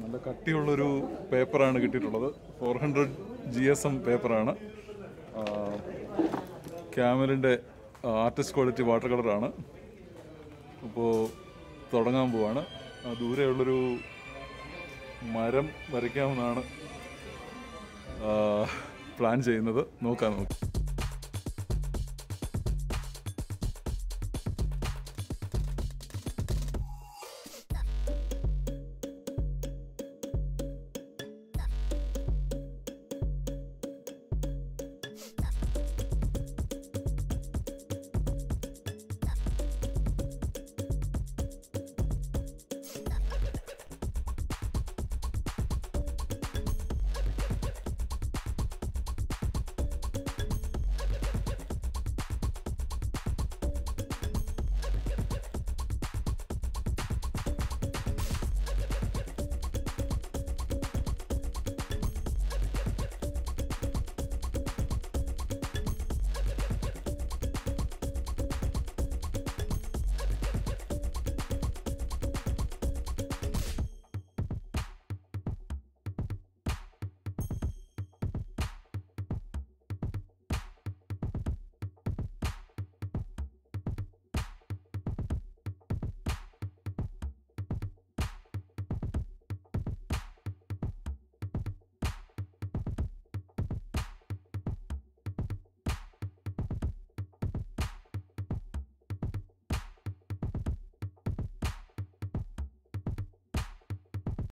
നല്ല കട്ടിയുള്ളൊരു പേപ്പറാണ് കിട്ടിയിട്ടുള്ളത്. Four hundred G S M പേപ്പറാണ് ക്യാമലിന്റെ ആർട്ടിസ്റ്റ് ക്വാളിറ്റി വാട്ടർ കളറാണ്. അപ്പോൾ തുടങ്ങാൻ പോവാണ്. ദൂരെയുള്ളൊരു മരം വരയ്ക്കാമെന്നാണ് പ്ലാൻ ചെയ്യുന്നത്. നോക്കാം നമുക്ക്.